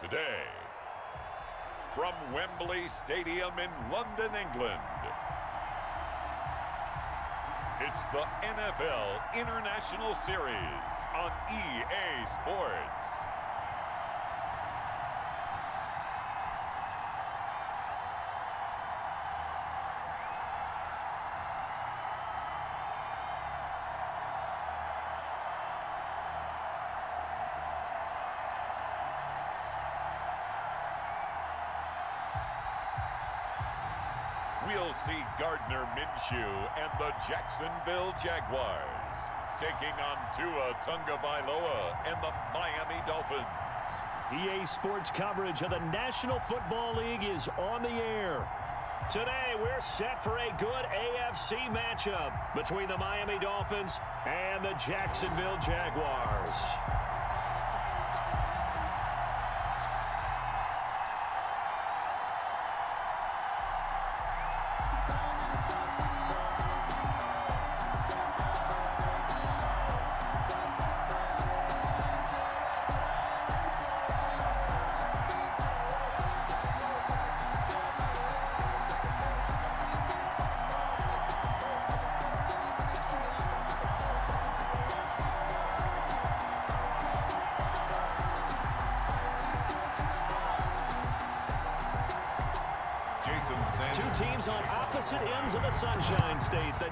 Today, from Wembley Stadium in London, England, it's the NFL International Series on EA Sports. See Gardner Minshew and the Jacksonville Jaguars taking on Tua Tagovailoa and the Miami Dolphins. EA Sports coverage of the National Football League is on the air. Today, we're set for a good AFC matchup between the Miami Dolphins and the Jacksonville Jaguars.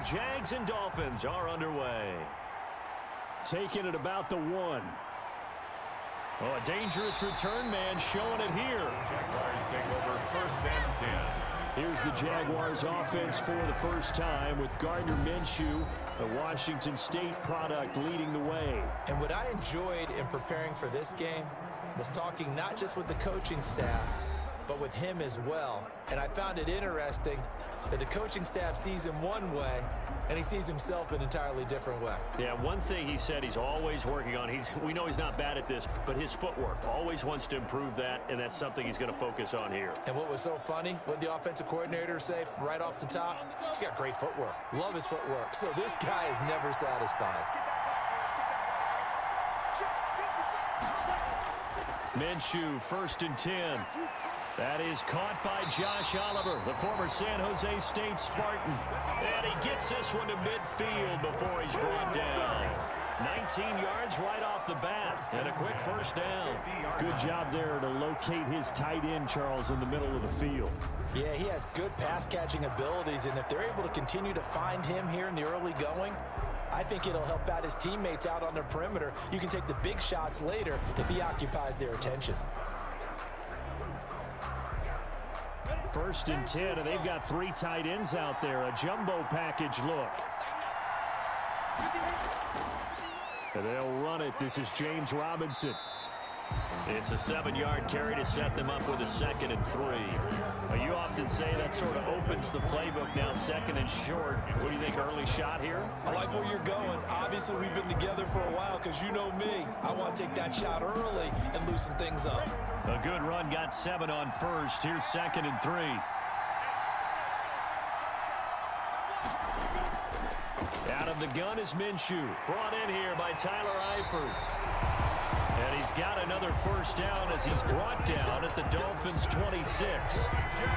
Jags and Dolphins are underway. Taking it about the one. Oh, a dangerous return man showing it here. Jaguars take over first and 10. Here's the Jaguars offense for the first time with Gardner Minshew, the Washington State product, leading the way. And what I enjoyed in preparing for this game was talking not just with the coaching staff, but with him as well. And I found it interesting that the coaching staff sees him one way and he sees himself an entirely different way. Yeah, one thing he said he's always working on, he's we know he's not bad at this, but his footwork, always wants to improve that, and that's something he's going to focus on here. And what was so funny, what the offensive coordinator say right off the top, he's got great footwork. Love his footwork. So this guy is never satisfied. Minshew, first and 10. That is caught by Josh Oliver, the former San Jose State Spartan. And he gets this one to midfield before he's brought down. 19 yards right off the bat, and a quick first down. Good job there to locate his tight end, Charles, in the middle of the field. Yeah, he has good pass-catching abilities, and if they're able to continue to find him here in the early going, I think it'll help out his teammates out on the perimeter. You can take the big shots later if he occupies their attention. First and 10, and they've got three tight ends out there. A jumbo package look. And they'll run it. This is James Robinson. It's a seven-yard carry to set them up with a second and three. Well, you often say that sort of opens the playbook now, second and short. What do you think, early shot here? I like where you're going. Obviously, we've been together for a while because you know me. I want to take that shot early and loosen things up. A good run got seven on first. Here's second and three. Out of the gun is Minshew. Brought in here by Tyler Eifert. And he's got another first down as he's brought down at the Dolphins' 26.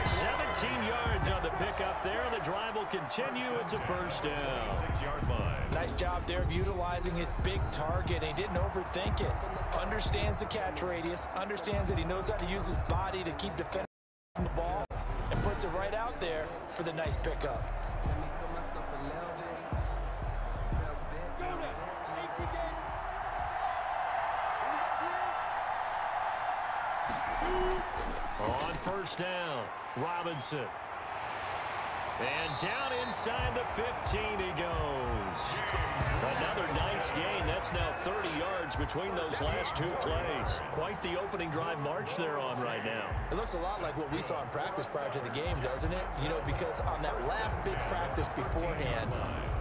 17 yards on the pickup there. The drive will continue. It's a first down. Nice job there of utilizing his big target. He didn't overthink it. Understands the catch radius. Understands that he knows how to use his body to keep defenders from the ball. And puts it right out there for the nice pickup. On first down, Robinson. And down inside the 15 he goes. Another nice gain. That's now 30 yards between those last two plays. Quite the opening drive march they're on right now. It looks a lot like what we saw in practice prior to the game, doesn't it? You know, because on that last big practice beforehand,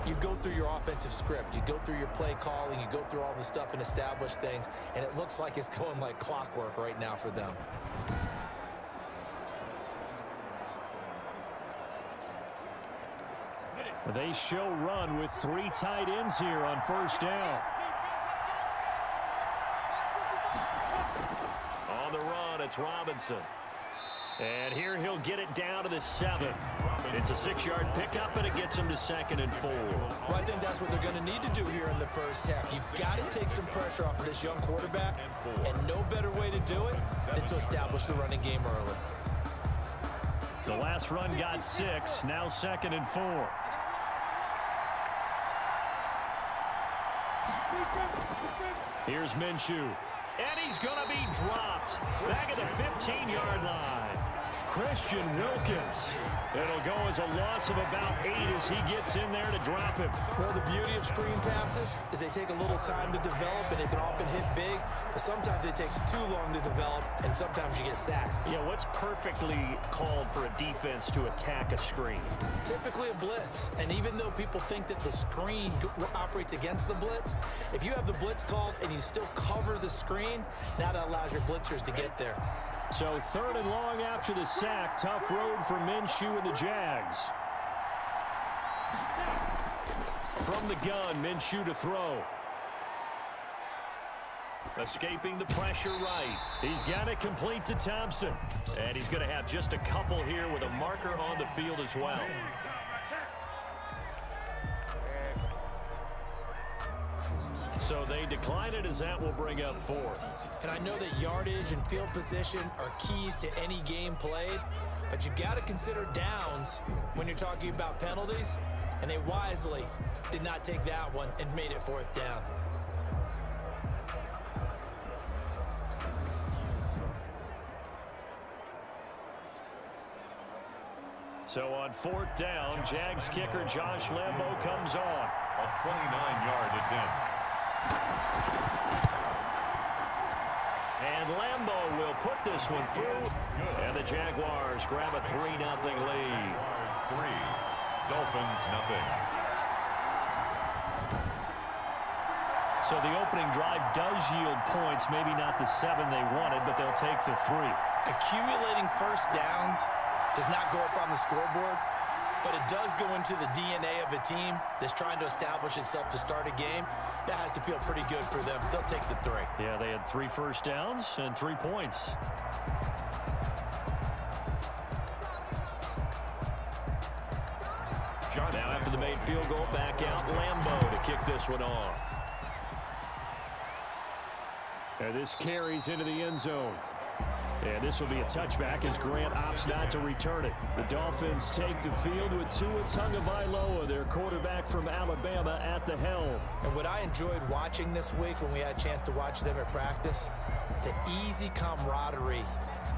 you go through your offensive script. You go through your play calling. You go through all the stuff and establish things. And it looks like it's going like clockwork right now for them. They show run with three tight ends here on first down. On the run, it's Robinson. And here he'll get it down to the seven. It's a six-yard pickup, and it gets him to second and four. Well, I think that's what they're going to need to do here in the first half. You've got to take some pressure off of this young quarterback, and no better way to do it than to establish the running game early. The last run got six, now second and four. Here's Minshew. And he's going to be dropped back at the 15-yard line. Christian Wilkins. It'll go as a loss of about eight as he gets in there to drop him. Well, the beauty of screen passes is they take a little time to develop, and they can often hit big, but sometimes they take too long to develop, and sometimes you get sacked. Yeah, what's perfectly called for a defense to attack a screen? Typically a blitz, and even though people think that the screen operates against the blitz, if you have the blitz called and you still cover the screen, now that allows your blitzers to get there. So third and long after the sack. Tough road for Minshew and the Jags. From the gun, Minshew to throw. Escaping the pressure right. He's got it complete to Thompson. And he's going to have just a couple here with a marker on the field as well. So they decline it as that will bring up fourth. And I know that yardage and field position are keys to any game played, but you've got to consider downs when you're talking about penalties, and they wisely did not take that one and made it fourth down. So on fourth down, Jags kicker Josh Lambo comes on. A 29-yard attempt. And Lambo will put this one through. And the Jaguars grab a 3-0 lead. Three. Dolphins nothing. So the opening drive does yield points. Maybe not the seven they wanted, but they'll take the three. Accumulating first downs does not go up on the scoreboard, but it does go into the DNA of a team that's trying to establish itself to start a game. That has to feel pretty good for them. They'll take the three. Yeah, they had three first downs and three points. Now after the made field goal, back out Lambo to kick this one off. And this carries into the end zone. And this will be a touchback as Grant opts not to return it. The Dolphins take the field with Tua Tagovailoa, their quarterback from Alabama, at the helm. And what I enjoyed watching this week when we had a chance to watch them at practice, the easy camaraderie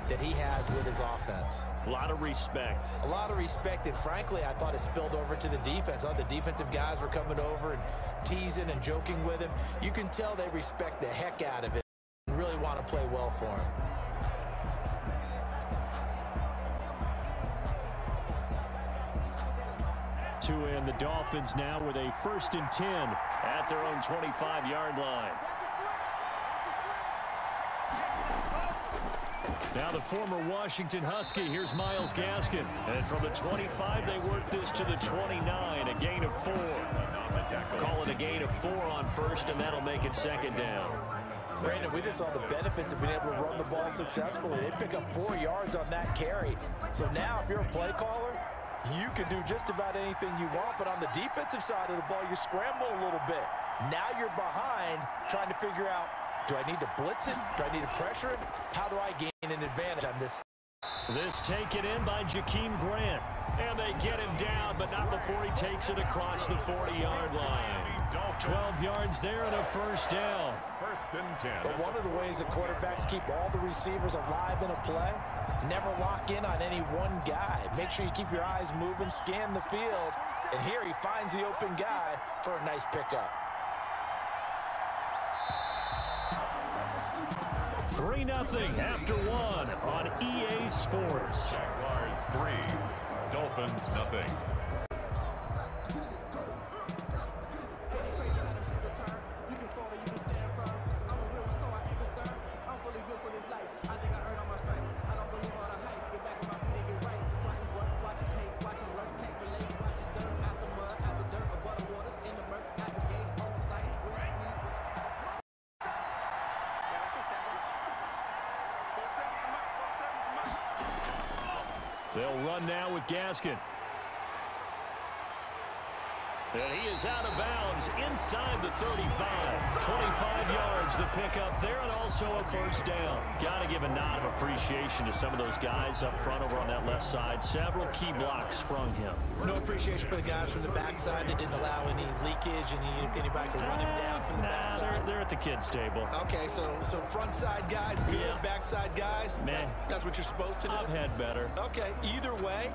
that he has with his offense. A lot of respect. A lot of respect, and frankly, I thought it spilled over to the defense. All the defensive guys were coming over and teasing and joking with him. You can tell they respect the heck out of it and really want to play well for him. Tua and the Dolphins now with a first and 10 at their own 25-yard line. Now the former Washington Husky, here's Myles Gaskin. And from the 25, they work this to the 29, a gain of four. Call it a gain of four on first, and that'll make it second down. Brandon, we just saw the benefits of being able to run the ball successfully. They pick up four yards on that carry. So now if you're a play caller, you can do just about anything you want, but on the defensive side of the ball, you scramble a little bit. Now you're behind trying to figure out, do I need to blitz it? Do I need to pressure it? How do I gain an advantage on this? This taken in by Jakeem Grant. And they get him down, but not before he takes it across the 40-yard line. 12 yards there and a first down. First and 10. But one of the ways that quarterbacks keep all the receivers alive in a play, never lock in on any one guy. Make sure you keep your eyes moving, scan the field, and here he finds the open guy for a nice pickup. 3-0 after one on EA Sports. Jaguars 3. Dolphins nothing. They'll run now with Gaskin. And he is out of bounds inside the 35. 25 yards the pickup there and also a first down. Got to give a nod of appreciation to some of those guys up front over on that left side. Several key blocks sprung him. No appreciation for the guys from the backside that didn't allow any leakage, any anybody could run him down from the nah, backside. They're, they're at the kids' table. Okay, so so front side guys good, Yeah. backside guys, Man. that's what you're supposed to do. I've had better. Okay, either way,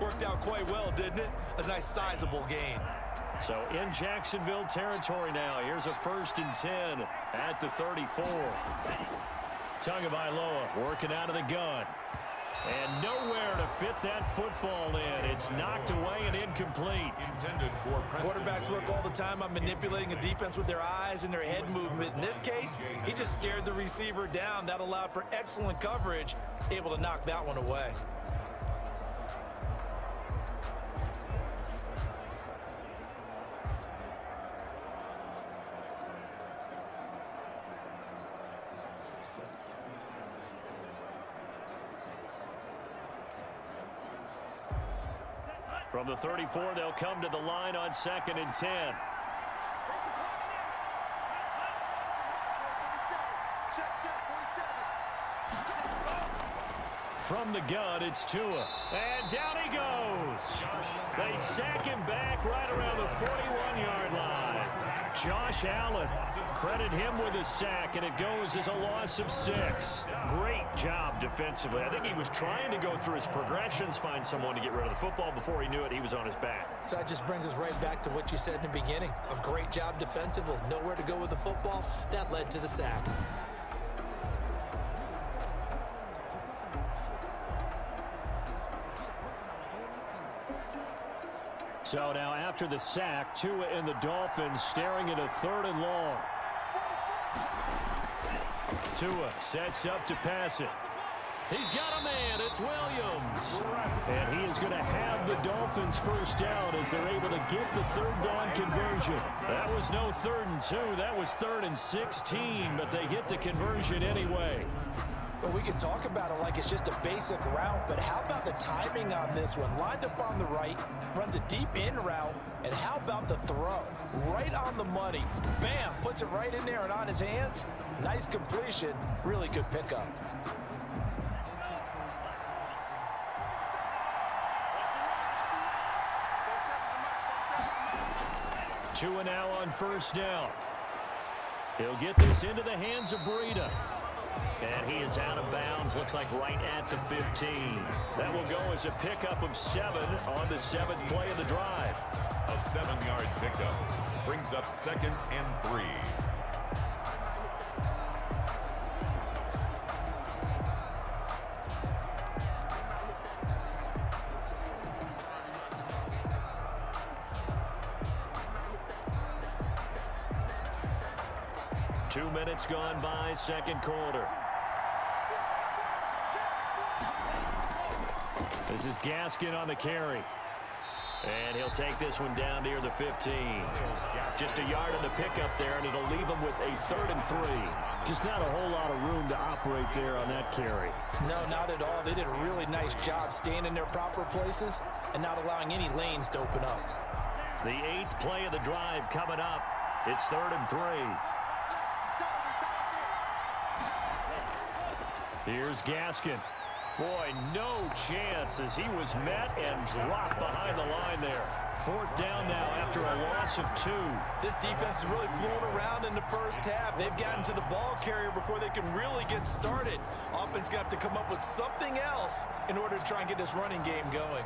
worked out quite well, didn't it? A nice sizable gain. So in Jacksonville territory now. Here's a first and 10 at the 34. Tagovailoa working out of the gun. And nowhere to fit that football in. It's knocked away and incomplete. Intended for Quarterbacks work all the time on manipulating a defense with their eyes and their head movement. In this case, he just scared the receiver down. That allowed for excellent coverage, able to knock that one away. The 34, they'll come to the line on second and 10. From the gun, it's Tua. And down he goes. They sack him back right around the 41-yard line. Josh Allen, credit him with a sack, and it goes as a loss of six. Great job defensively. I think he was trying to go through his progressions, find someone to get rid of the football. Before he knew it, he was on his back. So that just brings us right back to what you said in the beginning. A great job defensively, nowhere to go with the football. That led to the sack. So now after the sack, Tua and the Dolphins staring at a third and long. Tua sets up to pass it. He's got a man. It's Williams. And he is going to have the Dolphins first down as they're able to get the third down conversion. That was no third and two. That was third and 16, but they get the conversion anyway. Well, we can talk about it like it's just a basic route, but how about the timing on this one? Lined up on the right, runs a deep in route, and how about the throw? Right on the money. Bam, puts it right in there and on his hands. Nice completion, really good pickup. Tua and now on first down. He'll get this into the hands of Breida. And he is out of bounds, looks like right at the 15. That will go as a pickup of seven on the seventh play of the drive. A seven-yard pickup brings up second and three. Two minutes gone by, second quarter. This is Gaskin on the carry. And he'll take this one down near the 15. Just a yard in the pickup there, and it'll leave him with a third and three. Just not a whole lot of room to operate there on that carry. No, not at all. They did a really nice job staying in their proper places and not allowing any lanes to open up. The eighth play of the drive coming up. It's third and three. Here's Gaskin. Boy, no chance as he was met and dropped behind the line there. Fourth down now after a loss of two. This defense is really fooling around in the first half. They've gotten to the ball carrier before they can really get started. Offense going to have to come up with something else in order to try and get this running game going.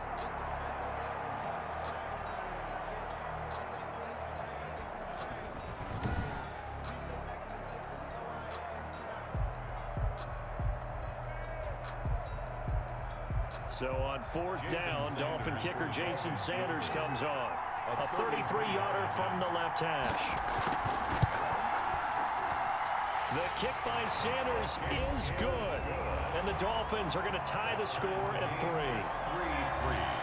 Fourth down, Dolphin kicker Jason Sanders comes on. A 33-yarder from the left hash. The kick by Sanders is good. And the Dolphins are going to tie the score at three.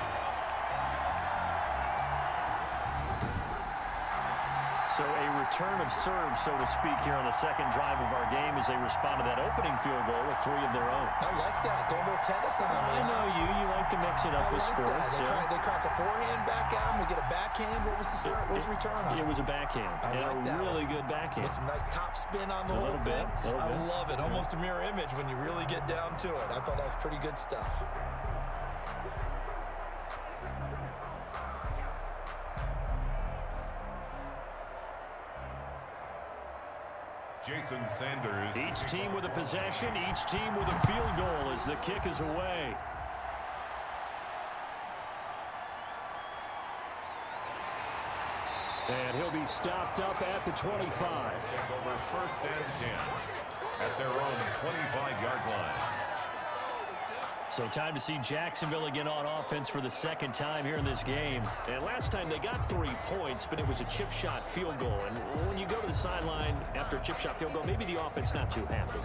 Return of serve, so to speak, here on the second drive of our game as they respond to that opening field goal with three of their own. I like that. Go a little tennis on me. I know you. You like to mix it up I with like sports. that. They, yeah. crack, they crack a forehand back out, and we get a backhand. What was the serve? What was the return on? It was a backhand. I and like a that really one. good backhand. With some nice top spin on the A whole little bit, thing. I bit. love it. Almost a mirror image when you really get down to it. I thought that was pretty good stuff. Jason Sanders. Each team with a possession, each team with a field goal as the kick is away. And he'll be stopped up at the 25. Take over first and 10 at their own 25-yard line. So time to see Jacksonville again on offense for the second time here in this game. And last time they got three points, but it was a chip shot field goal. And when you go to the sideline after a chip shot field goal, maybe the offense not too happy.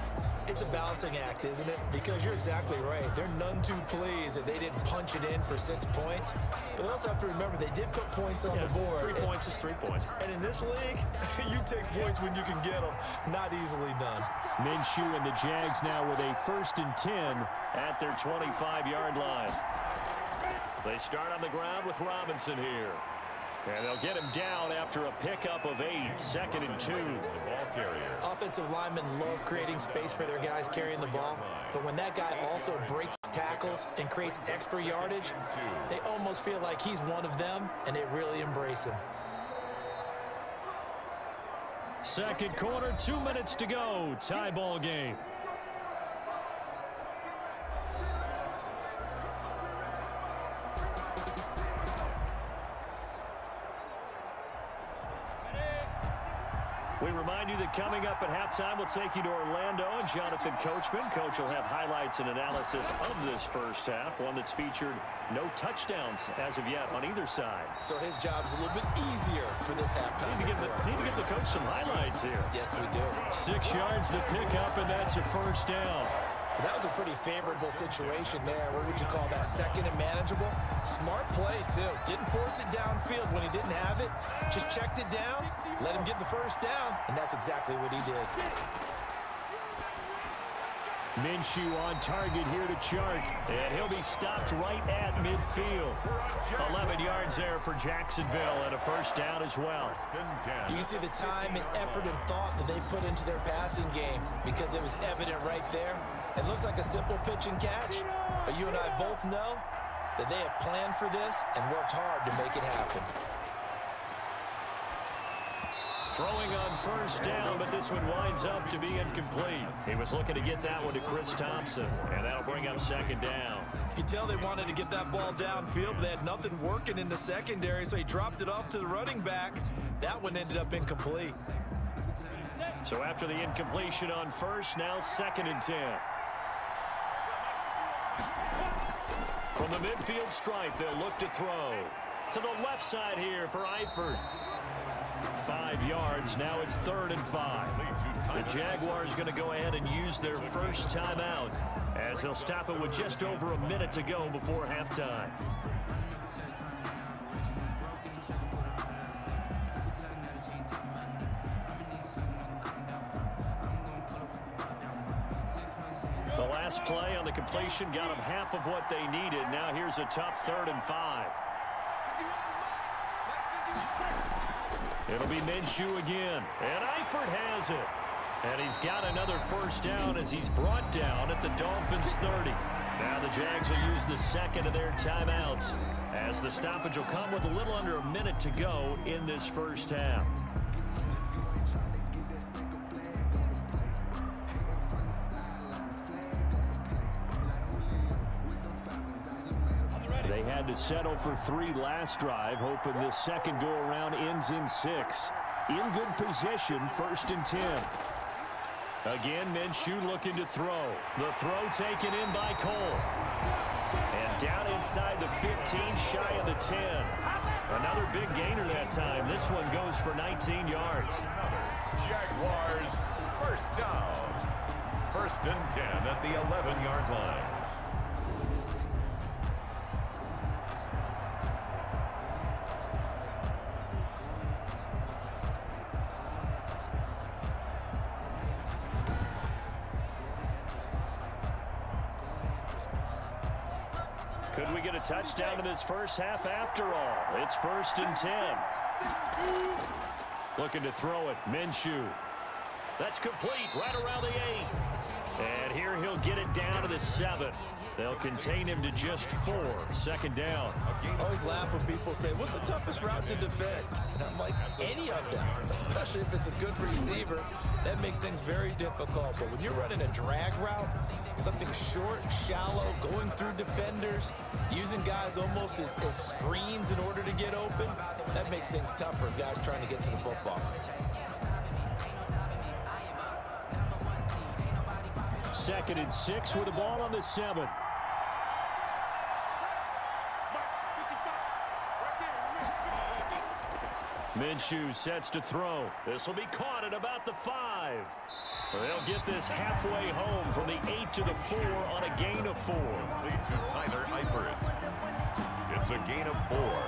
It's a balancing act, isn't it? Because you're exactly right. They're none too pleased that they didn't punch it in for six points. But they also have to remember they did put points on Yeah, the board. Three And- points is three points. And in this league, you take points when you can get them. Not easily done. Minshew and the Jags now with a first and 10 at their 25-yard line. They start on the ground with Robinson here. And they'll get him down after a pickup of eight, second and two. The ball carrier. Offensive linemen love creating space for their guys carrying the ball. But when that guy also breaks tackles and creates extra yardage, they almost feel like he's one of them, and they really embrace him. Second quarter, two minutes to go. Tie ball game. We remind you that coming up at halftime, we'll take you to Orlando and Jonathan Coachman. Coach will have highlights and analysis of this first half, one that's featured no touchdowns as of yet on either side. So his job's a little bit easier for this halftime. Need to give the, need to give the coach some highlights here. Yes, we do. Six yards the pickup, and that's a first down. That was a pretty favorable situation there. What would you call that? Second and manageable? Smart play, too. Didn't force it downfield when he didn't have it. Just checked it down, let him get the first down, and that's exactly what he did. Minshew on target here to Chark, and he'll be stopped right at midfield. 11 yards there for Jacksonville, and a first down as well. First and 10. You can see the time and effort and thought that they put into their passing game because it was evident right there. It looks like a simple pitch and catch, but you and I both know that they have planned for this and worked hard to make it happen. Throwing on first down, but this one winds up to be incomplete. He was looking to get that one to Chris Thompson, and that'll bring up second down. You can tell they wanted to get that ball downfield, but they had nothing working in the secondary, so he dropped it off to the running back. That one ended up incomplete. So after the incompletion on first, now second and 10. From the midfield stripe, they'll look to throw. To the left side here for Eifert. Five yards. Now it's third and five. The Jaguars going to go ahead and use their first timeout as they'll stop it with just over a minute to go before halftime. The last play on the completion got them half of what they needed. Now here's a tough third and five. It'll be Minshew again. And Eifert has it. And he's got another first down as he's brought down at the Dolphins 30. Now the Jags will use the second of their timeouts as the stoppage will come with a little under a minute to go in this first half. To settle for three last drive, hoping this second go-around ends in six. In good position, first and ten. Again, Minshew looking to throw. The throw taken in by Cole. And down inside the 15, shy of the 10. Another big gainer that time. This one goes for 19 yards. Jaguars first down. First and 10 at the 11-yard line. Touchdown in this first half after all? It's first and 10. Looking to throw it. Minshew. That's complete right around the eight. And here he'll get it down to the seven. They'll contain him to just four. Second down. I always laugh when people say, what's the toughest route to defend? And I'm like, any of them, especially if it's a good receiver. That makes things very difficult. But when you're running a drag route, something short, shallow, going through defenders, using guys almost as, as screens in order to get open, that makes things tougher. Guys trying to get to the football. Second and six with the ball on the seven. Minshew sets to throw. This will be caught at about the five. They'll get this halfway home from the eight to the four on a gain of four. To Tyler Eifert. It's a gain of four.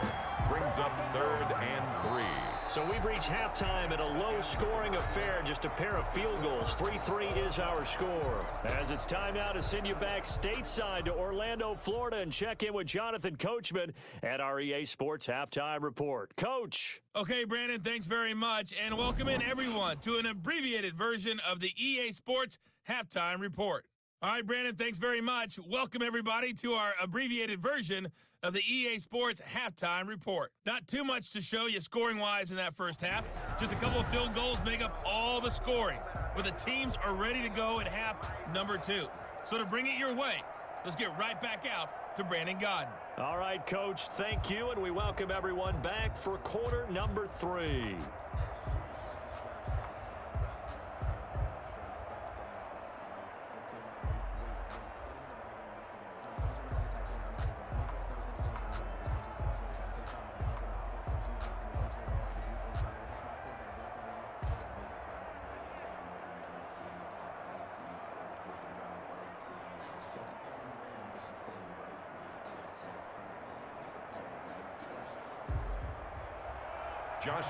Brings up third and three. So we've reached halftime in a low-scoring affair, just a pair of field goals. 3-3 is our score. As it's time now to send you back stateside to Orlando, Florida, and check in with Jonathan Coachman at our EA Sports Halftime Report. Coach. Okay, Brandon, thanks very much, and welcome in everyone to an abbreviated version of the EA Sports Halftime Report. All right, Brandon, thanks very much. Welcome everybody to our abbreviated version of the EA Sports halftime report. Not too much to show you scoring wise in that first half. Just a couple of field goals make up all the scoring, but the teams are ready to go at half number two. So to bring it your way, let's get right back out to Brandon Gaudin. All right, Coach, thank you, and we welcome everyone back for quarter number three.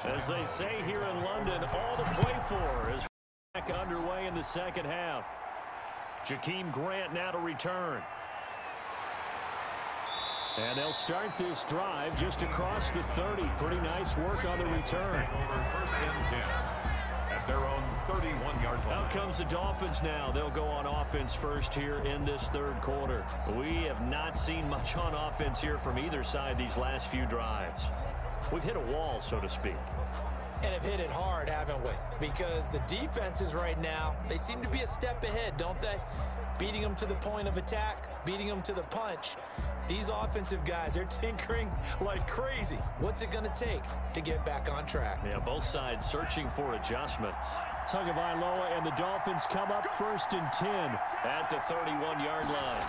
As they say here in London, all to play for is back underway in the second half. Jakeem Grant now to return. And they'll start this drive just across the 30. Pretty nice work on the return. First and 10 at their own 31-yard line. Out comes the Dolphins now. They'll go on offense first here in this third quarter. We have not seen much on offense here from either side these last few drives. We've hit a wall, so to speak. And have hit it hard, haven't we? Because the defenses right now, they seem to be a step ahead, don't they? Beating them to the point of attack, beating them to the punch. These offensive guys, they're tinkering like crazy. What's it going to take to get back on track? Yeah, both sides searching for adjustments. Tug of Tagovailoa and the Dolphins come up first and 10 at the 31-yard line.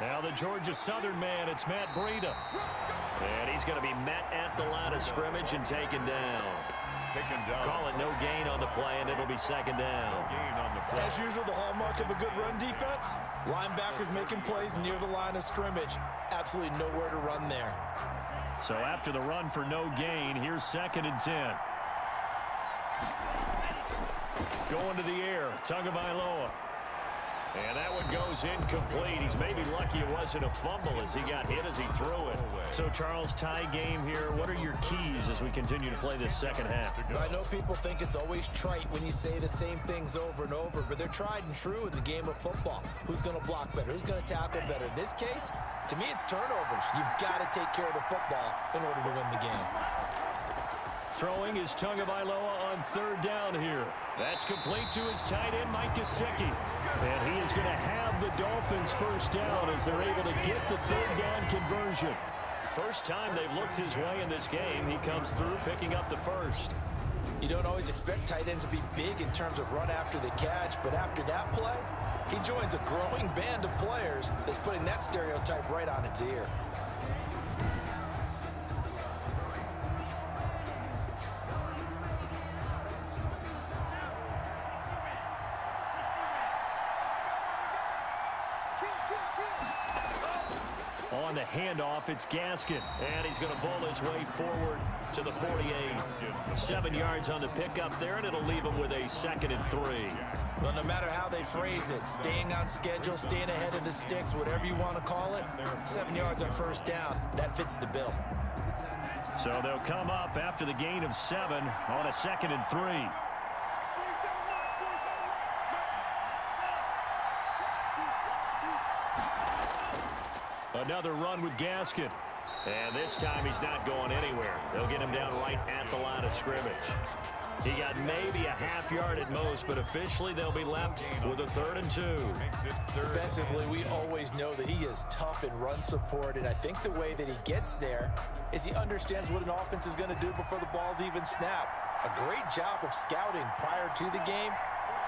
Now the Georgia Southern man, it's Matt Breida. And he's going to be met at the line of scrimmage and taken down. Taken down. Call it no gain on the play, and it'll be second down. Gain on the play. As usual, the hallmark of a good run defense, linebackers making plays near the line of scrimmage. Absolutely nowhere to run there. So after the run for no gain, here's second and 10. Going to the air, Tagovailoa. And that one goes incomplete. He's maybe lucky it wasn't a fumble as he got hit as he threw it. So, Charles, tie game here. What are your keys as we continue to play this second half? I know people think it's always trite when you say the same things over and over, but they're tried and true in the game of football. Who's going to block better? Who's going to tackle better? In this case, to me, it's turnovers. You've got to take care of the football in order to win the game. Throwing his Tagovailoa on third down here. That's complete to his tight end, Mike Gesicki. And he is going to have the Dolphins first down as they're able to get the third down conversion. First time they've looked his way in this game. He comes through picking up the first. You don't always expect tight ends to be big in terms of run after the catch, but after that play, he joins a growing band of players that's putting that stereotype right on its ear. Handoff, it's Gaskin. And he's going to bowl his way forward to the 48. Seven yards on the pickup there, and it'll leave him with a second and three. Well, no matter how they phrase it, staying on schedule, staying ahead of the sticks, whatever you want to call it, seven yards on first down, that fits the bill. So they'll come up after the gain of seven on a second and three. Another run with Gaskin. And this time he's not going anywhere. They'll get him down right at the line of scrimmage. He got maybe a half yard at most, but officially they'll be left with a third and two. Defensively, we always know that he is tough in run support, and I think the way that he gets there is he understands what an offense is going to do before the ball's even snapped. A great job of scouting prior to the game,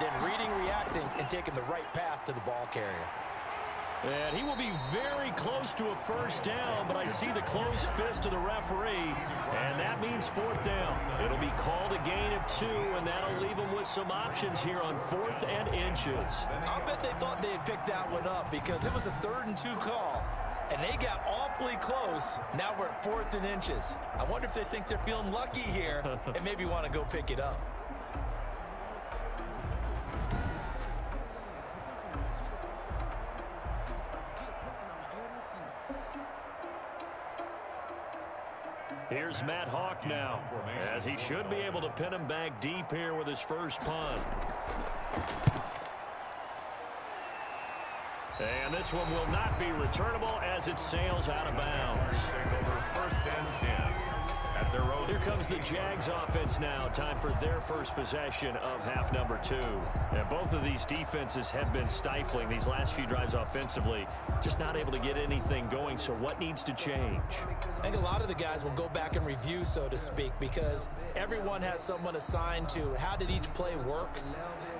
then reading, reacting, and taking the right path to the ball carrier. And he will be very close to a first down, but I see the closed fist of the referee, and that means fourth down. It'll be called a gain of two, and that'll leave them with some options here on fourth and inches. I'll bet they thought they had picked that one up because it was a third and two call, and they got awfully close. Now we're at fourth and inches. I wonder if they think they're feeling lucky here and maybe want to go pick it up. Matt Haack now, as he should be able to pin him back deep here with his first punt. And this one will not be returnable as it sails out of bounds. First and 10 at their own. Here comes the Jags offense now. Time for their first possession of half number two. And both of these defenses have been stifling these last few drives offensively. Just not able to get anything going. So what needs to change? I think a lot of the guys will go back and review, so to speak, because everyone has someone assigned to how did each play work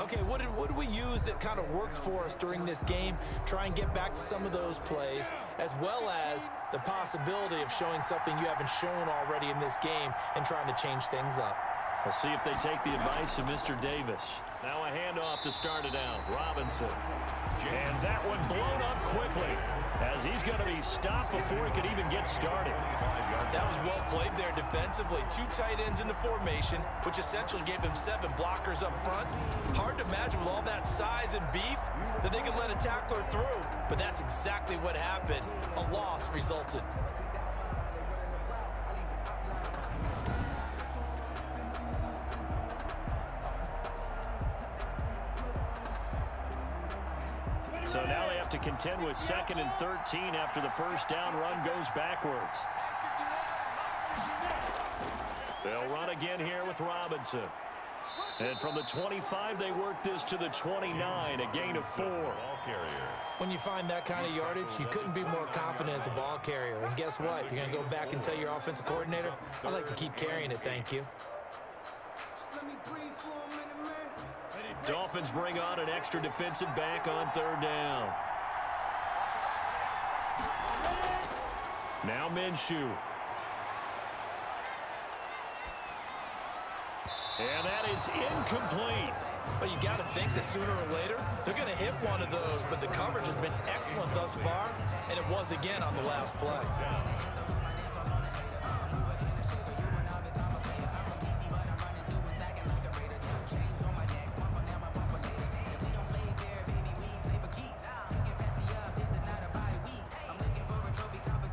okay, what did, what did we use that kind of worked for us during this game? Try and get back to some of those plays, as well as the possibility of showing something you haven't shown already in this game and trying to change things up. We'll see if they take the advice of Mr. Davis. Now a handoff to start it out. Robinson. And that one blown up quickly as he's going to be stopped before he could even get started. That was well played there defensively. Two tight ends in the formation, which essentially gave him seven blockers up front. Hard to imagine with all that size and beef that they could let a tackler through, but that's exactly what happened. A loss resulted. So now they have to contend with second and 13 after the first down run goes backwards. They'll run again here with Robinson. And from the 25, they work this to the 29, a gain of four. When you find that kind of yardage, you couldn't be more confident as a ball carrier. And guess what? You're going to go back and tell your offensive coordinator, I'd like to keep carrying it, thank you. Dolphins bring on an extra defensive back on third down. Now Minshew. And that is incomplete. But you got to think that sooner or later, they're going to hit one of those. But the coverage has been excellent thus far, and it was again on the last play.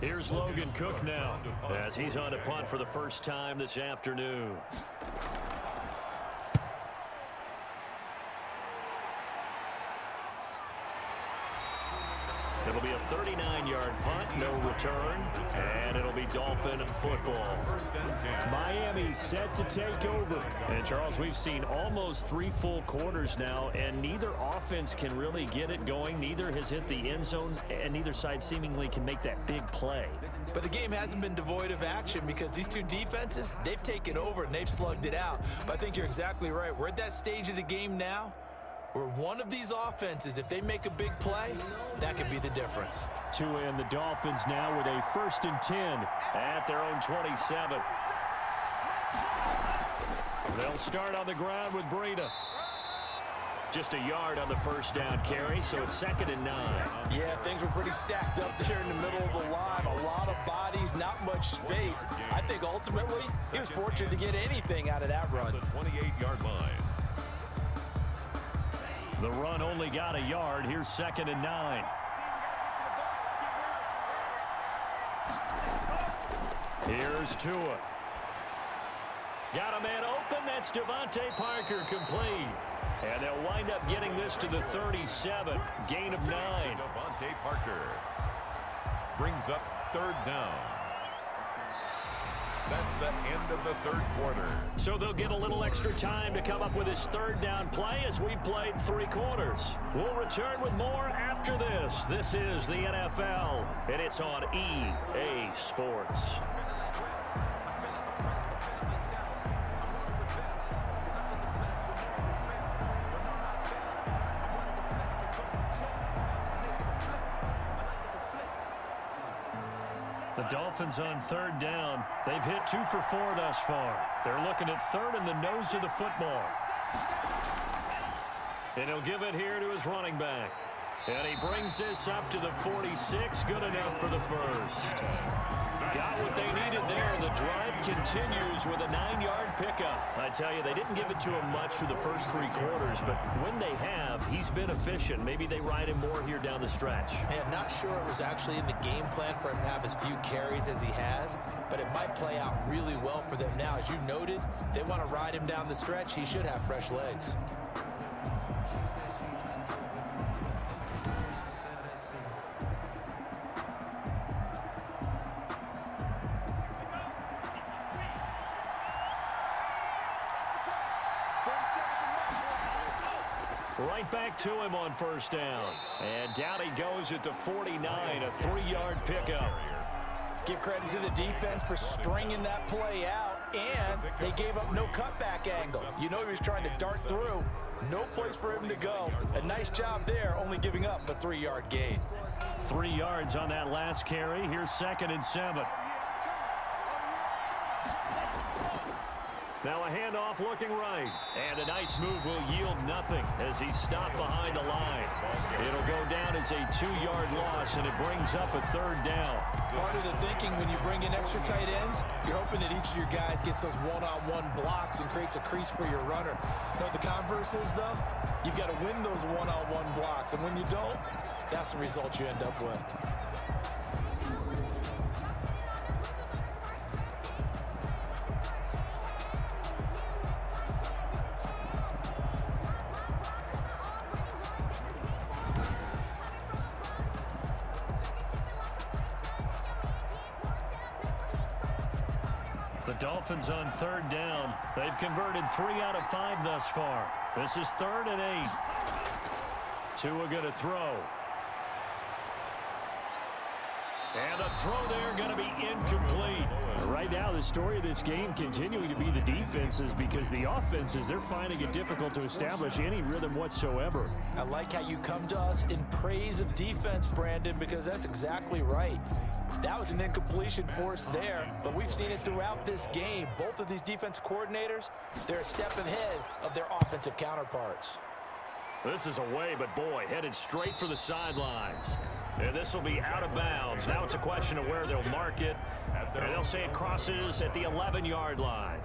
Here's Logan Cooke now as he's on to punt for the first time this afternoon. Return, and it'll be Dolphin football. Miami set to take over. And, Charles, we've seen almost three full quarters now, and neither offense can really get it going. Neither has hit the end zone, and neither side seemingly can make that big play. But the game hasn't been devoid of action because these two defenses, they've taken over and they've slugged it out. But I think you're exactly right. We're at that stage of the game now where one of these offenses, if they make a big play, that could be the difference. Tua in the Dolphins now with a first and 10 at their own 27. They'll start on the ground with Breida. Just a yard on the first down carry, so it's second and nine. Yeah, things were pretty stacked up there in the middle of the line. A lot of bodies, not much space. I think ultimately he was fortunate to get anything out of that run. The 28-yard line. The run only got a yard. Here's second and nine. Here's Tua. Got a man open. That's DeVante Parker complete. And they'll wind up getting this to the 37. Gain of nine. DeVante Parker brings up third down. That's the end of the third quarter. So they'll get a little extra time to come up with his third down play as we've played three quarters. We'll return with more after this. This is the NFL, and it's on EA Sports. Third down. They've hit two for four thus far. They're looking at third in the nose of the football. And he'll give it here to his running back. And he brings this up to the 46. Good enough for the first. Got what they needed there. The drive continues with a nine-yard pickup. I tell you, they didn't give it to him much for the first three quarters, but when they have, he's been efficient. Maybe they ride him more here down the stretch. And not sure it was actually in the game plan for him to have as few carries as he has, but it might play out really well for them now. As you noted, if they want to ride him down the stretch, he should have fresh legs. On first down. And down he goes at the 49, a three-yard pickup. Give credit to the defense for stringing that play out, and they gave up no cutback angle. You know he was trying to dart through. No place for him to go. A nice job there, only giving up a three-yard gain. Three yards on that last carry. Here's second and seven. Now a handoff looking right. And a nice move will yield nothing as he's stopped behind the line. It'll go down as a two-yard loss, and it brings up a third down. Part of the thinking when you bring in extra tight ends, you're hoping that each of your guys gets those one-on-one -on -one blocks and creates a crease for your runner. You know the converse is, though? You've got to win those one-on-one -on -one blocks, and when you don't, that's the result you end up with. Three out of five thus far. This is third and eight. Tua going to throw. And the throw there going to be incomplete. Right now, the story of this game continuing to be the defenses because the offenses, they're finding it difficult to establish any rhythm whatsoever. I like how you come to us in praise of defense, Brandon, because that's exactly right. That was an incompletion force there, but we've seen it throughout this game. Both of these defense coordinators, they're a step ahead of their offensive counterparts. This is away, but boy, headed straight for the sidelines. And this will be out of bounds. Now it's a question of where they'll mark it. And they'll say it crosses at the 11-yard line.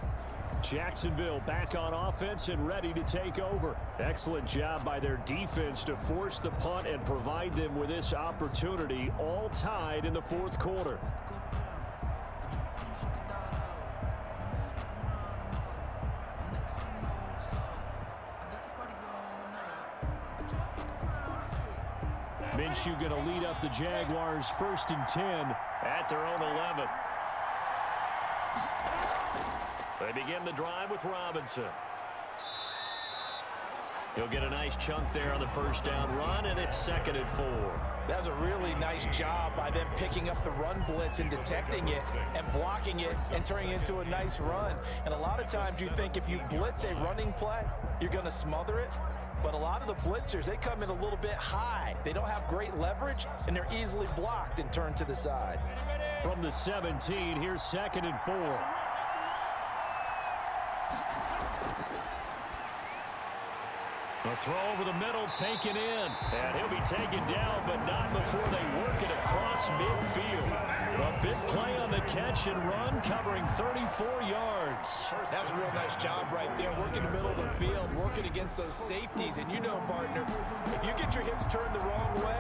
Jacksonville back on offense and ready to take over. Excellent job by their defense to force the punt and provide them with this opportunity, all tied in the fourth quarter. Minshew going to lead up the Jaguars first and 10 at their own 11. They begin the drive with Robinson. He'll get a nice chunk there on the first down run, and it's second and four. That was a really nice job by them picking up the run blitz and detecting it and blocking it and turning it into a nice run. And a lot of times you think if you blitz a running play, you're going to smother it. But a lot of the blitzers, they come in a little bit high. They don't have great leverage, and they're easily blocked and turned to the side. From the 17, here's second and four. A throw over the middle, taken in. And he'll be taken down, but not before they work it across midfield. A big play on the catch and run, covering 34 yards. That's a real nice job right there, working the middle of the field, working against those safeties. And you know, partner, if you get your hips turned the wrong way,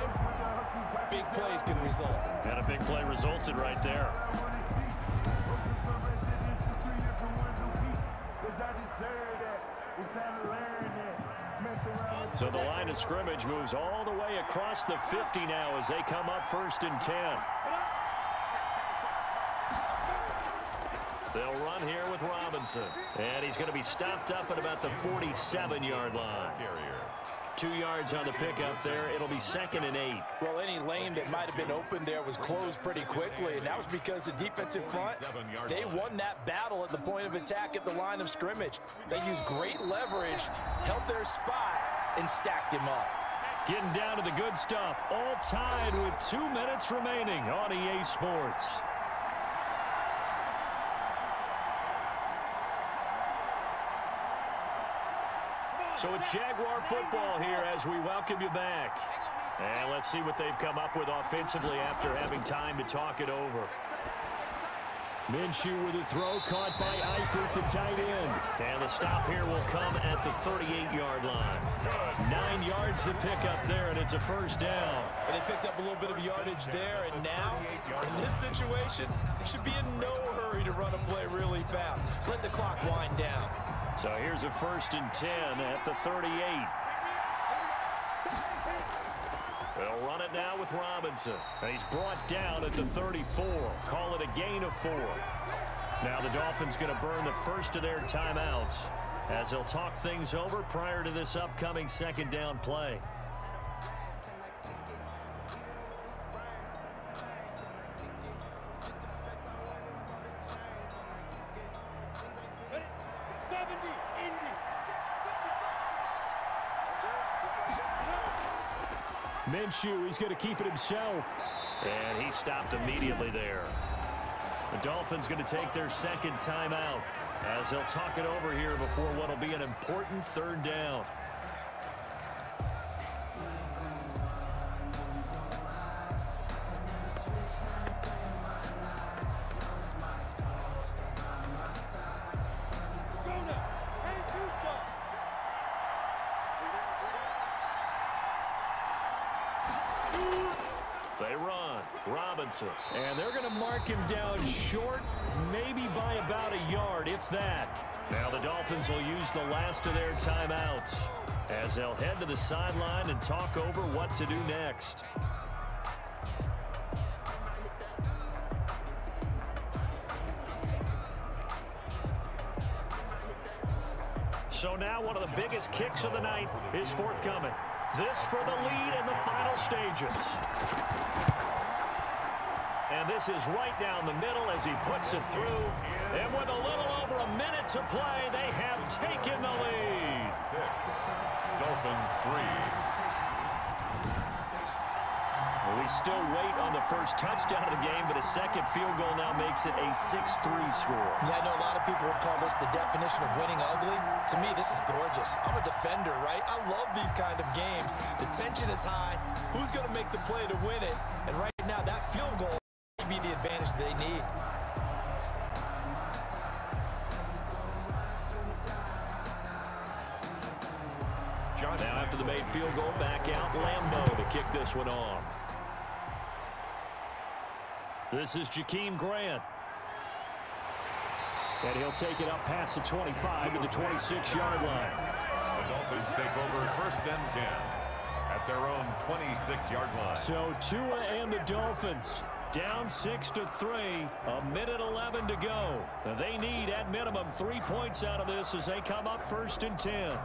big plays can result. And a big play resulted right there. So the line of scrimmage moves all the way across the 50 now as they come up first and 10. They'll run here with Robinson. And he's going to be stopped up at about the 47-yard line. Two yards on the pickup there. It'll be second and eight. Well, any lane that might have been open there was closed pretty quickly, and that was because the defensive front, they won that battle at the point of attack at the line of scrimmage. They used great leverage, held their spot, and stacked him up. Getting down to the good stuff. All tied with two minutes remaining on EA Sports. So it's Jaguar football here as we welcome you back. And let's see what they've come up with offensively after having time to talk it over. Minshew with a throw caught by Eifert, the tight end. And the stop here will come at the 38-yard line. Nine yards to pick up there, and it's a first down. And they picked up a little bit of yardage there, and now, in this situation, should be in no hurry to run a play really fast. Let the clock wind down. So here's a first and 10 at the 38. They'll run it now with Robinson. And he's brought down at the 34. Call it a gain of four. Now the Dolphins going to burn the first of their timeouts as they'll talk things over prior to this upcoming second down play. He's going to keep it himself. And he stopped immediately there. The Dolphins going to take their second timeout as they'll talk it over here before what will be an important third down. The last of their timeouts as they'll head to the sideline and talk over what to do next. So now one of the biggest kicks of the night is forthcoming. This for the lead in the final stages. And this is right down the middle as he puts it through. And with a little minute to play, they have taken the lead. Six. Dolphins three. We still wait on the first touchdown of the game, but a second field goal now makes it a 6-3 score. Yeah, I know a lot of people would call this the definition of winning ugly. To me, this is gorgeous. I'm a defender, right? I love these kind of games. The tension is high. Who's going to make the play to win it? And right now, that field goal may be the advantage they need. Made field goal, back out Lambo to kick this one off. This is Jakeem Grant. And he'll take it up past the 25 to the 26-yard line. The Dolphins take over first and 10 at their own 26-yard line. So Tua and the Dolphins down 6 to 3, a minute 11 to go. They need at minimum three points out of this as they come up first and 10.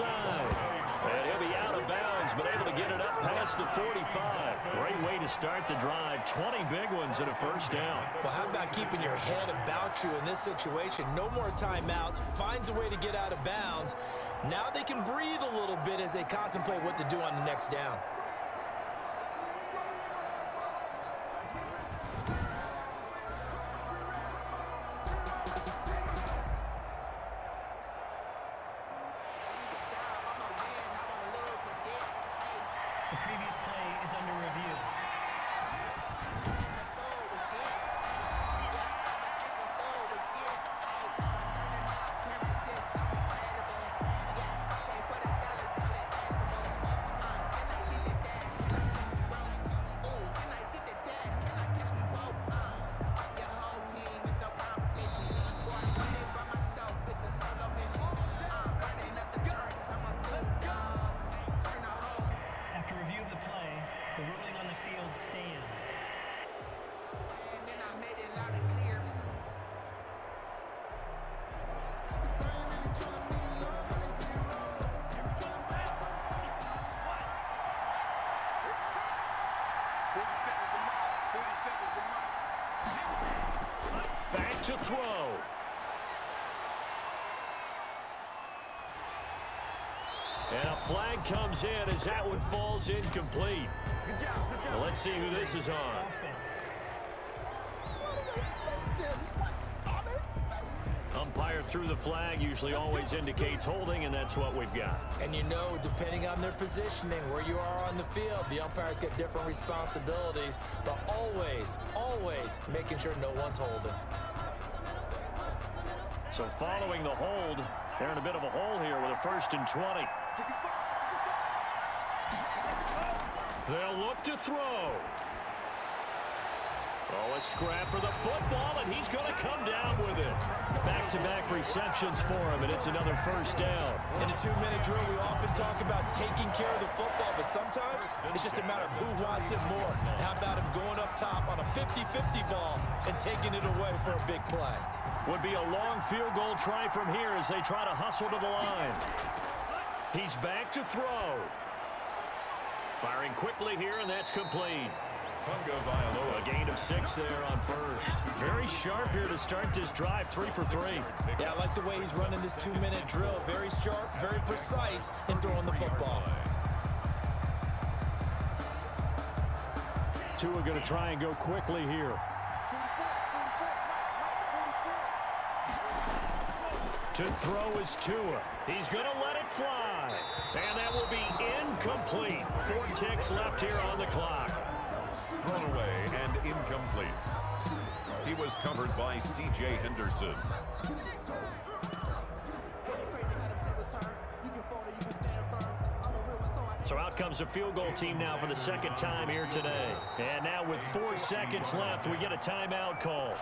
And he'll be out of bounds, but able to get it up past the 45. Great way to start the drive. 20 big ones and a first down. Well, how about keeping your head about you in this situation? No more timeouts. Finds a way to get out of bounds. Now they can breathe a little bit as they contemplate what to do on the next down. To throw. And a flag comes in as that one falls incomplete. Well, let's see who this is on. Umpire threw the flag usually always indicates holding, and that's what we've got. And you know, depending on their positioning, where you are on the field, the umpires get different responsibilities, but always, always making sure no one's holding. So following the hold, they're in a bit of a hole here with a first and 20. They'll look to throw. Oh, a scrap for the football, and he's going to come down with it. Back-to-back -back receptions for him, and it's another first down. In a two-minute drill, we often talk about taking care of the football, but sometimes it's just a matter of who wants it more. How about him going up top on a 50-50 ball and taking it away for a big play? Would be a long field goal try from here as they try to hustle to the line. He's back to throw. Firing quickly here, and that's complete. A gain of six there on first. Very sharp here to start this drive, three for three. Yeah, I like the way he's running this two-minute drill. Very sharp, very precise in throwing the football. Tua going to try and go quickly here. To throw is Tua. He's going to let it fly. And that will be incomplete. Four ticks left here on the clock. Thrown away and incomplete. He was covered by C.J. Henderson. So out comes the field goal team now for the second time here today. And now with four seconds left, we get a timeout call.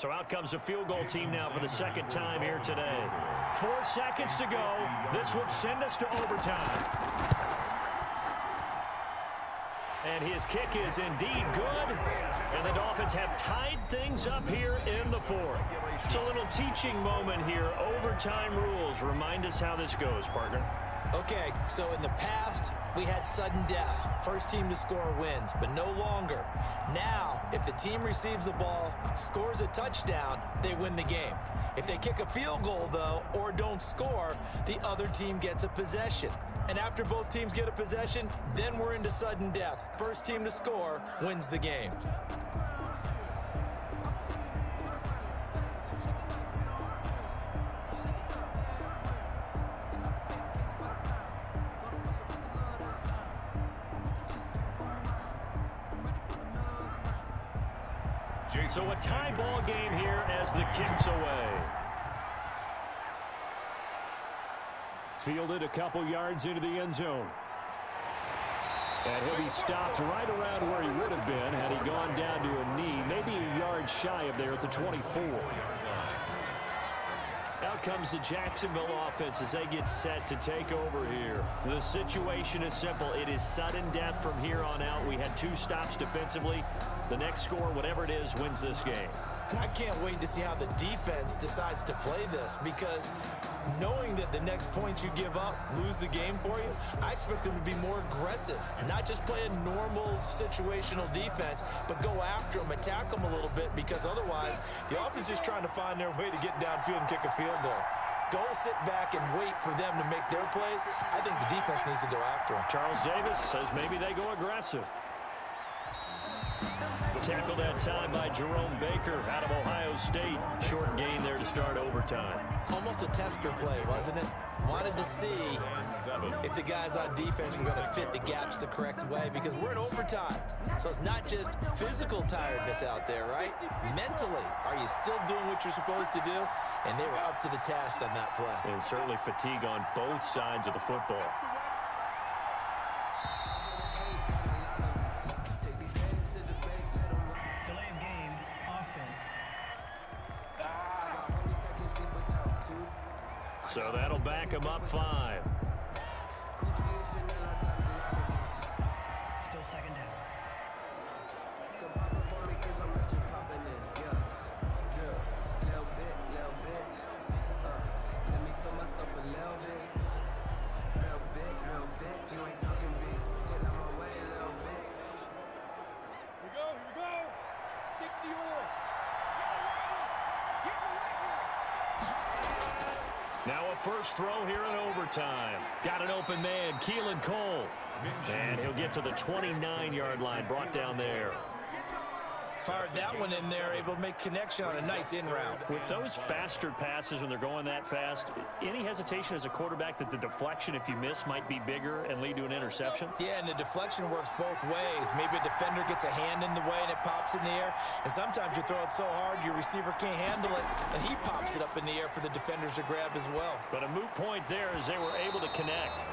So out comes the field goal team now for the second time here today. Four seconds to go. This would send us to overtime. And his kick is indeed good. And the Dolphins have tied things up here in the fourth. It's a little teaching moment here. Overtime rules. Remind us how this goes, partner. Okay, so in the past, we had sudden death. First team to score wins, but no longer. Now, if the team receives the ball, scores a touchdown, they win the game. If they kick a field goal, though, or don't score, the other team gets a possession. And after both teams get a possession, then we're into sudden death. First team to score wins the game. So a tie ball game here as the kick's away. Fielded a couple yards into the end zone. And he'll be stopped right around where he would have been had he gone down to a knee, maybe a yard shy of there at the 24. Out comes the Jacksonville offense as they get set to take over here. The situation is simple. It is sudden death from here on out. We had two stops defensively. The next score, whatever it is, wins this game. I can't wait to see how the defense decides to play this because knowing that the next point you give up lose the game for you, I expect them to be more aggressive, not just play a normal situational defense, but go after them, attack them a little bit because otherwise the offense is just trying to find their way to get downfield and kick a field goal. Don't sit back and wait for them to make their plays. I think the defense needs to go after them. Charles Davis says maybe they go aggressive. Tackled that time by Jerome Baker out of Ohio State. Short gain there to start overtime. Almost a tester play, wasn't it? Wanted to see if the guys on defense were going to fit the gaps the correct way because we're in overtime. So it's not just physical tiredness out there, right? Mentally, are you still doing what you're supposed to do? And they were up to the task on that play. And certainly fatigue on both sides of the football. Him up five. First throw here in overtime. Got an open man, Keelan Cole. And he'll get to the 29-yard line, brought down there. Fired that one in there, able to make connection on a nice in route. With those faster passes when they're going that fast, any hesitation as a quarterback that the deflection, if you miss, might be bigger and lead to an interception? Yeah, and the deflection works both ways. Maybe a defender gets a hand in the way and it pops in the air. And sometimes you throw it so hard your receiver can't handle it, and he pops it up in the air for the defenders to grab as well. But a moot point there as they were able to connect.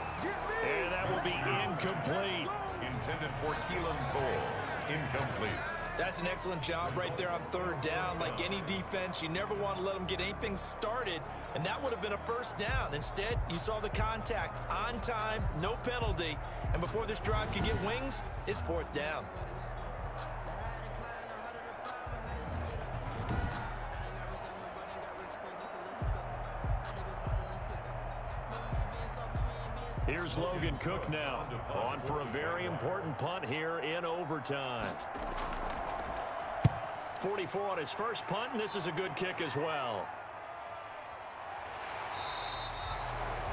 And that will be incomplete. Intended for Keelan Cole. Incomplete. That's an excellent job right there on third down. Like any defense, you never want to let them get anything started, and that would have been a first down. Instead, you saw the contact on time, no penalty, and before this drive could get wings, it's fourth down. Here's Logan Cooke now, on for a very important punt here in overtime. 44 on his first punt, and this is a good kick as well.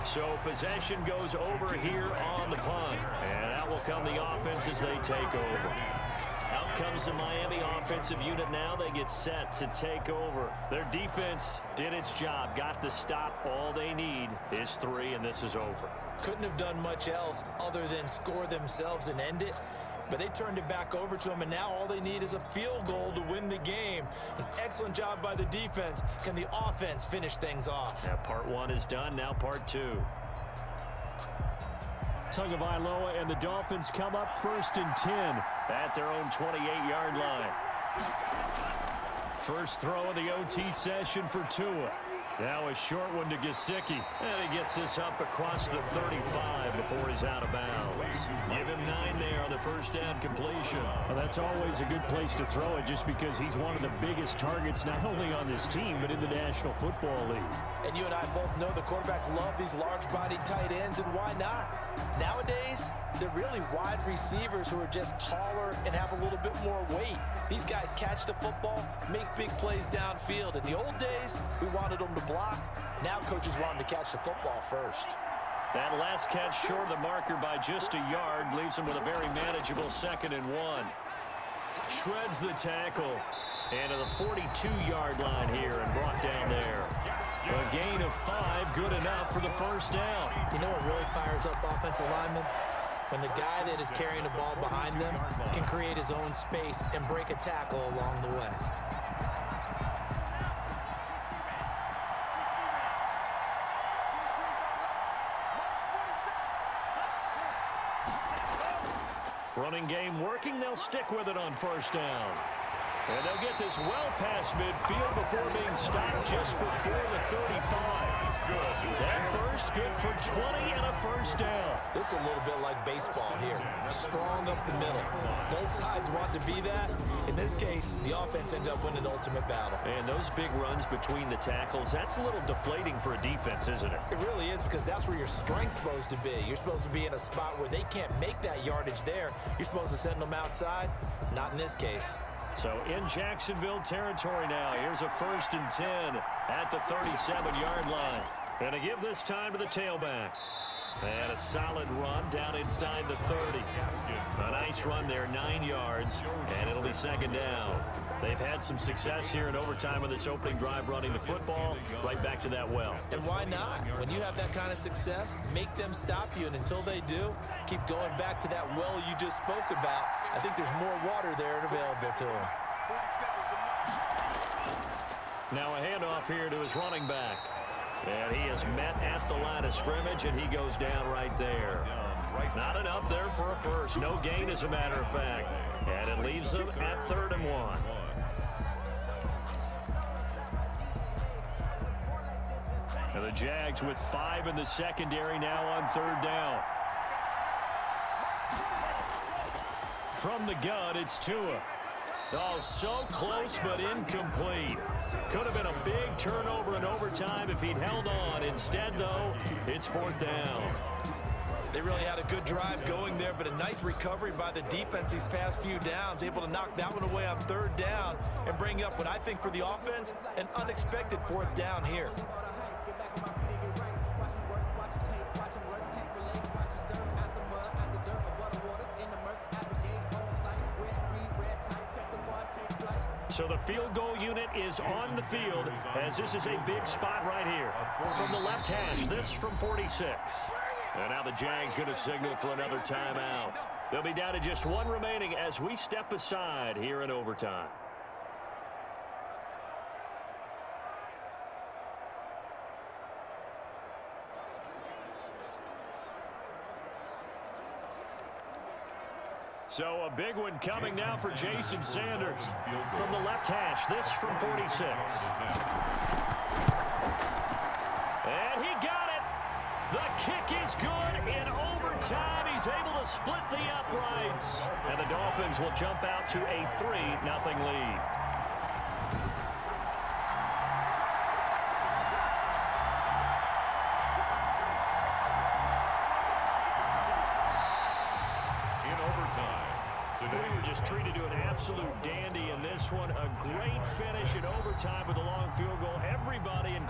So possession goes over here on the punt, and that will come the offense as they take over. Out comes the Miami offensive unit now. They get set to take over. Their defense did its job, got the stop. All they need is three, and this is over. Couldn't have done much else other than score themselves and end it. But they turned it back over to him, and now all they need is a field goal to win the game. An excellent job by the defense. Can the offense finish things off? Yeah, part one is done. Now part two. Tagovailoa and the Dolphins come up first and 10 at their own 28-yard line. First throw of the OT session for Tua. Now a short one to Gesicki. And he gets this up across the 35 before he's out of bounds. Give him nine there on the first down completion. Well, that's always a good place to throw it just because he's one of the biggest targets not only on this team but in the National Football League. And you and I both know the quarterbacks love these large-bodied tight ends, and why not? Nowadays, they're really wide receivers who are just taller and have a little bit more weight. These guys catch the football, make big plays downfield. In the old days, we wanted them to block. Now coaches want them to catch the football first. That last catch short of the marker by just a yard leaves him with a very manageable second and one. Shreds the tackle. And to the 42-yard line here and brought down there. A gain of five, good enough for the first down. You know what really fires up offensive linemen? When the guy that is carrying the ball behind them can create his own space and break a tackle along the way. Running game working. They'll stick with it on first down. And they'll get this well past midfield before being stopped just before the 35. That first good for 20 and a first down. This is a little bit like baseball here. Strong up the middle. Both sides want to be that. In this case, the offense ended up winning the ultimate battle. And those big runs between the tackles, that's a little deflating for a defense, isn't it? It really is because that's where your strength's supposed to be. You're supposed to be in a spot where they can't make that yardage there. You're supposed to send them outside. Not in this case. So in Jacksonville territory now. Here's a first and 10 at the 37-yard line. And to give this time to the tailback. And a solid run down inside the 30. A nice run there, nine yards, and it'll be second down. They've had some success here in overtime with this opening drive running the football right back to that well. And why not? When you have that kind of success, make them stop you. And until they do, keep going back to that well you just spoke about. I think there's more water there available to them. Now a handoff here to his running back. And he is met at the line of scrimmage, and he goes down right there. Not enough there for a first. No gain, as a matter of fact. And it leaves them at third and one. And the Jags with five in the secondary now on third down. From the gun, it's Tua. Oh, so close but incomplete. Could have been a big turnover in overtime if he'd held on. Instead, though, it's fourth down. They really had a good drive going there, but a nice recovery by the defense these past few downs, able to knock that one away on third down and bring up what I think for the offense, an unexpected fourth down here. So the field goal unit is on the field as this is a big spot right here. From the left hash, this from 46. And now the Jags going to signal for another timeout. They'll be down to just one remaining as we step aside here in overtime. So a big one coming now for Jason Sanders. From the left hash, this from 46. And he got it. The kick is good in overtime. He's able to split the uprights. And the Dolphins will jump out to a 3-0 lead.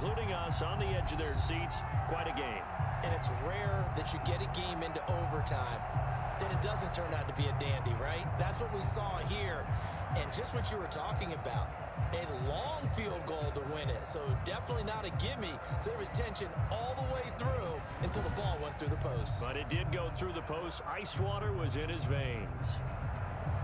Including us, on the edge of their seats. Quite a game. And it's rare that you get a game into overtime that it doesn't turn out to be a dandy, right? That's what we saw here. And just what you were talking about, a long field goal to win it. So definitely not a gimme. So there was tension all the way through until the ball went through the post. But it did go through the post. Ice water was in his veins.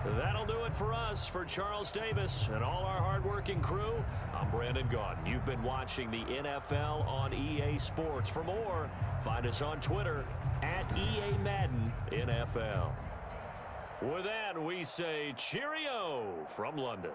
That'll do it for us. For Charles Davis and all our hardworking crew, I'm Brandon Gaudin. You've been watching the NFL on EA Sports. For more, find us on Twitter at EA Madden NFL. With that, we say cheerio from London.